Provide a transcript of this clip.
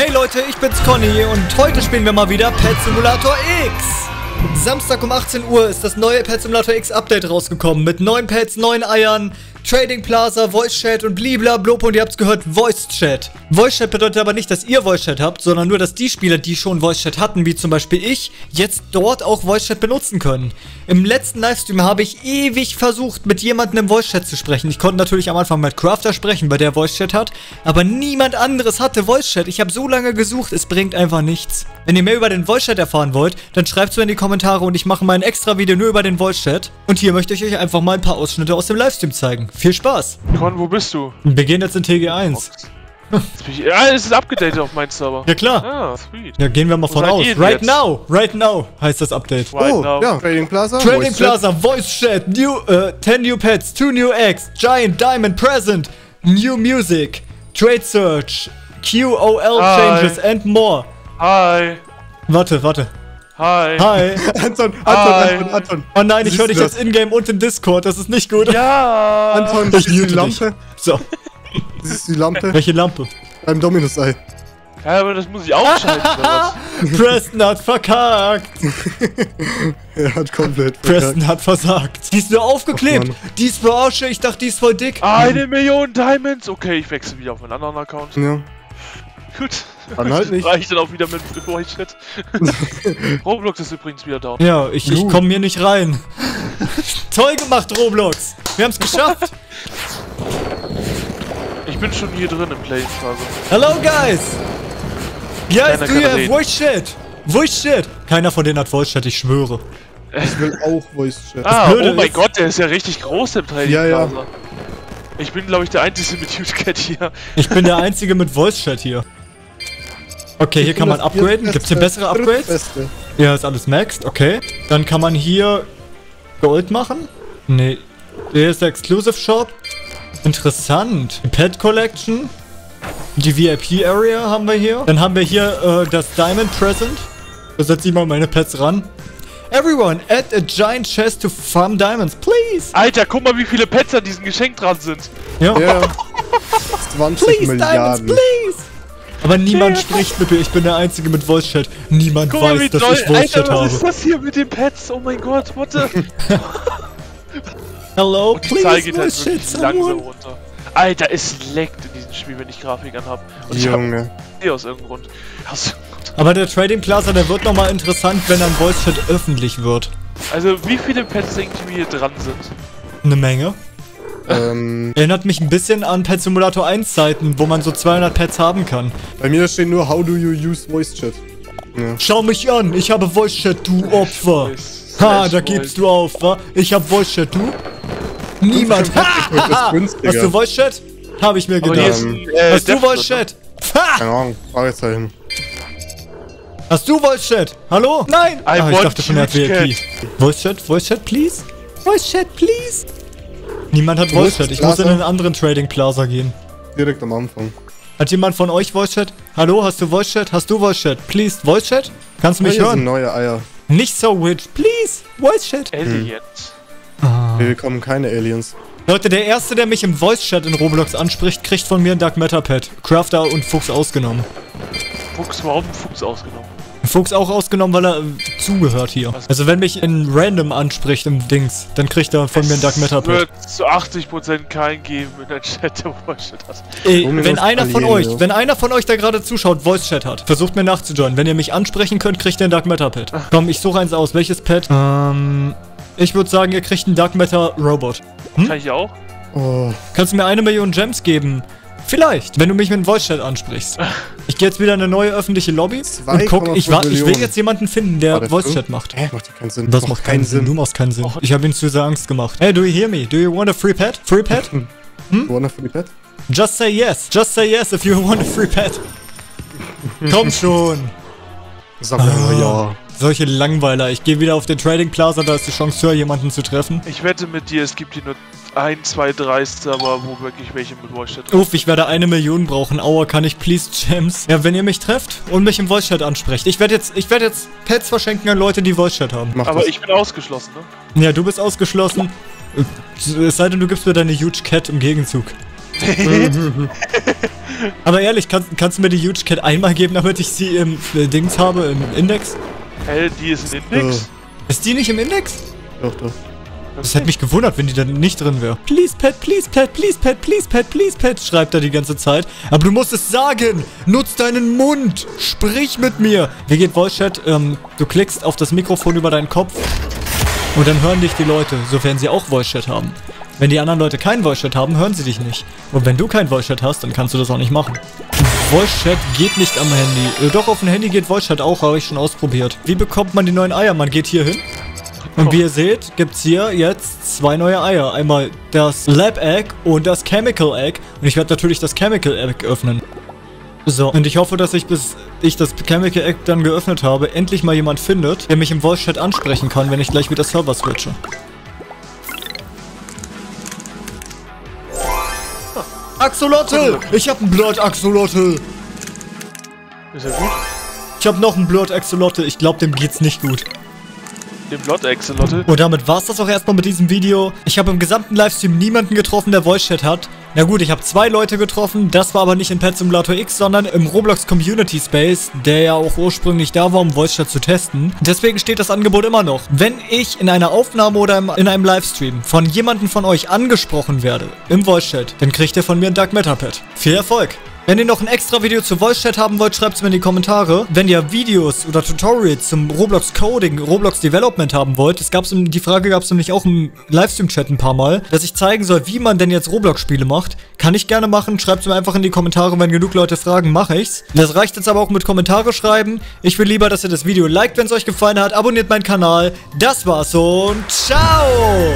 Hey Leute, ich bin's Conny und heute spielen wir mal wieder Pet Simulator X. Samstag um 18 Uhr ist das neue Pet Simulator X Update rausgekommen mit neuen Pets, neuen Eiern, Trading Plaza, Voice Chat und bliblablub und ihr habt's gehört, Voice Chat. Voice Chat bedeutet aber nicht, dass ihr Voice Chat habt, sondern nur, dass die Spieler, die schon Voice Chat hatten, wie zum Beispiel ich, jetzt dort auch Voice Chat benutzen können. Im letzten Livestream habe ich ewig versucht, mit jemandem im Voice Chat zu sprechen. Ich konnte natürlich am Anfang mit Crafter sprechen, weil der Voice Chat hat, aber niemand anderes hatte Voice Chat. Ich habe so lange gesucht, es bringt einfach nichts. Wenn ihr mehr über den Voice Chat erfahren wollt, dann schreibt es in die Kommentare und ich mache mal ein extra Video nur über den Voice Chat. Und hier möchte ich euch einfach mal ein paar Ausschnitte aus dem Livestream zeigen. Viel Spaß! Con, wo bist du? Wir gehen jetzt in TG1. Jetzt bin ich, ja, es ist abgedatet auf meinem Server. Ja klar. Ah, sweet. Ja, gehen wir mal von aus. Right jetzt? now, right now heißt das Update. Right oh, now. ja, Trading Plaza. Trading Voice Chat. Plaza, Voice Chat, new, uh, 10 new pets, 2 new eggs, Giant Diamond Present, new music, Trade Search, QOL Hi. Changes and more. Hi. Warte, warte. Hi. Hi. Anton, Anton, Hi. Anton, Anton. Oh nein, ich höre dich jetzt in-game und im Discord, das ist nicht gut. Ja. Anton, Ich das ist die mute dich. Lampe. So, Das ist die Lampe welche Lampe? beim Dominus-Ei. Ja, aber das muss ich ausschalten? Preston hat verkackt. Er hat komplett Preston hat versagt. Die ist nur aufgeklebt. Ach, die ist verarsche, ich dachte, die ist voll dick. Eine Million Diamonds. Okay, ich wechsle wieder auf einen anderen Account. Ja. Gut. Dann halt nicht. Reicht dann auch wieder mit Voice Chat. Roblox ist übrigens wieder down. Ja, ich, ich komme hier nicht rein. Toll gemacht, Roblox. Wir haben es geschafft. Ich bin schon hier drin im Playing-Phase. Hello, guys. Guys, Keiner do you have reden. voice chat? Voice chat. Keiner von denen hat voice chat, ich schwöre. Ich will auch Voice Chat. Ah, oh mein Gott, der ist ja richtig groß im Trading Ja, ja. Plaza. Ich bin, glaube ich, der Einzige mit Huge Cat hier. Ich bin der Einzige mit voice chat hier. Okay, hier kann man upgraden. Gibt's hier bessere Upgrades? Ja, ist alles maxed, okay. Dann kann man hier Gold machen. Nee. Hier ist der Exclusive Shop. Interessant. Die Pet Collection. Die VIP Area haben wir hier. Dann haben wir hier äh, das Diamond Present. Da setze ich mal meine Pets ran. Everyone, add a giant chest to farm diamonds, please. Alter, guck mal, wie viele Pets an diesem Geschenk dran sind. Ja. Ja. 20 Please, Diamonds, Milliarden. please. Aber niemand spricht mit mir. Ich bin der Einzige mit Voice Chat. Niemand Guck weiß, dass doll. ich Voice Alter, Chat was habe. ist das hier mit den Pets? Oh mein Gott, what the? Hello, Und die Zahl please, geht halt wirklich Chat, langsam runter. Alter, es leckt in diesem Spiel, wenn ich Grafik anhab. Und ich hab Junge. die aus irgendeinem Grund. Aus. Aber der Trading Plaza, der wird nochmal interessant, wenn ein Voice Chat öffentlich wird. Also, wie viele Pets denkt ihr, wie hier dran sind? Eine Menge. Ähm, Erinnert mich ein bisschen an Pet Simulator 1 Zeiten, wo man so 200 Pets haben kann. bei mir steht nur How do you use Voice Chat. Ja. Schau mich an, ich habe Voice Chat, du Opfer. Ha, da Voice. gibst du auf, wa? Ich hab Voice Chat, du? Niemand. Das ist günstiger. Hast du Voice Chat? Habe ich mir gedacht. ist äh, Hast du Voice? Chat? Ha! Keine Ahnung, Fragezeichen. Hast du Voice Chat? Hallo? Nein! I Ah, ich dachte schon, er hat VIP. Voice Chat, Voice Chat, please? Voice Chat, please? Niemand hat Voice Chat. Ich muss in einen anderen Trading Plaza gehen. Direkt am Anfang. Hat jemand von euch Voice Chat? Hallo, hast du Voice Chat? Hast du Voice Chat? Please, Voice Chat? Kannst du mich Hier sind hören? neue Eier. Nicht so witch. Please, Voice Chat. Aliens. Ah. Wir bekommen keine Aliens. Leute, der erste, der mich im Voice Chat in Roblox anspricht, kriegt von mir ein Dark Matter Pad. Crafter und Fuchs ausgenommen. Fuchs, warum Fuchs ausgenommen? Fuchs auch ausgenommen, weil er äh, zugehört hier. Also wenn mich ein Random anspricht im Dings, dann kriegt er von mir ein Dark Matter Es Pad. wird zu 80% keinen geben in der Chat, der Voice Chat hat. Ey, Dominus wenn einer von euch, ja. wenn einer von euch da gerade zuschaut, Voice Chat hat, versucht mir nachzujoinen. Wenn ihr mich ansprechen könnt, kriegt ihr ein Dark Matter Pad. Komm, ich suche eins aus. Welches Pad? Ähm, ich würde sagen, ihr kriegt ein Dark Matter Robot. Kann ich auch? Oh, Kannst du mir eine Million Gems geben? Vielleicht, wenn du mich mit dem Voice Chat ansprichst. Ich gehe jetzt wieder in eine neue öffentliche Lobby und guck, ich, wa- ich will jetzt jemanden finden, der Warte, Voice du? Chat macht. hä, macht ja keinen Sinn. Das macht keinen Sinn. Du machst keinen Sinn. Ich habe ihm zu sehr Angst gemacht. Hey, do you hear me? Do you want a free pet? Free pet? Du wanna für die Pet? Just say yes. Just say yes if you want a free pet. Komm schon. Sag einfach ja. Solche Langweiler. Ich gehe wieder auf den Trading Plaza, da ist die Chance höher, jemanden zu treffen. Ich wette mit dir, es gibt hier nur ein, zwei, drei Server, wo wirklich welche mit Voice Chat Uff, ich werde eine Million brauchen. Aua, kann ich please Gems? Ja, wenn ihr mich trefft und mich im Voice Chat ansprecht. Ich werde jetzt, ich werde jetzt Pets verschenken an Leute, die Voice Chat haben. Mach Aber das. ich bin ausgeschlossen, ne? Ja, du bist ausgeschlossen. Es sei denn, du gibst mir deine Huge Cat im Gegenzug. Aber ehrlich, kannst, kannst du mir die Huge Cat einmal geben, damit ich sie im äh, Dings habe, im Index? Hä, die ist in Index? Ist die nicht im Index? Doch, doch. Das hätte mich gewundert, wenn die da nicht drin wäre. Please pet, please pet, please pet, please pet, please pet, schreibt er die ganze Zeit. Aber du musst es sagen. Nutz deinen Mund. Sprich mit mir. Wie geht Voice Chat? Ähm, du klickst auf das Mikrofon über deinen Kopf und dann hören dich die Leute, sofern sie auch Voice Chat haben. Wenn die anderen Leute keinen Voice Chat haben, hören sie dich nicht. Und wenn du keinen Voice Chat hast, dann kannst du das auch nicht machen. Voice Chat geht nicht am Handy. Äh, doch, auf dem Handy geht Voice Chat auch, habe ich schon ausprobiert. Wie bekommt man die neuen Eier? Man geht hier hin. Und wie ihr seht, gibt's hier jetzt zwei neue Eier. Einmal das Lab Egg und das Chemical Egg. Und ich werde natürlich das Chemical Egg öffnen. So, und ich hoffe, dass ich bis ich das Chemical Egg dann geöffnet habe, endlich mal jemand findet, der mich im Voice Chat ansprechen kann, wenn ich gleich wieder Server switche. Axolotl! Ich hab einen Blood Axolotl! Ist ja gut. Ich hab noch einen Blood Axolotl. Ich glaube, dem geht's nicht gut. Den Blood Axolotl. Und damit war's das auch erstmal mit diesem Video. Ich habe im gesamten Livestream niemanden getroffen, der Voice Chat hat. Na gut, ich habe zwei Leute getroffen. Das war aber nicht in Pet Simulator X, sondern im Roblox Community Space, der ja auch ursprünglich da war, um Voice Chat zu testen. Deswegen steht das Angebot immer noch. Wenn ich in einer Aufnahme oder in einem Livestream von jemandem von euch angesprochen werde im Voice Chat, dann kriegt ihr von mir ein Dark Matter Pet. Viel Erfolg! Wenn ihr noch ein extra Video zu Voice Chat haben wollt, schreibt es mir in die Kommentare. Wenn ihr Videos oder Tutorials zum Roblox Coding, Roblox Development haben wollt, es gab's, die Frage gab es nämlich auch im Livestream-Chat ein paar Mal, dass ich zeigen soll, wie man denn jetzt Roblox-Spiele macht. Kann ich gerne machen, schreibt es mir einfach in die Kommentare, wenn genug Leute fragen, mache ich's. Das reicht jetzt aber auch mit Kommentare schreiben. Ich will lieber, dass ihr das Video liked, wenn es euch gefallen hat, abonniert meinen Kanal. Das war's und ciao!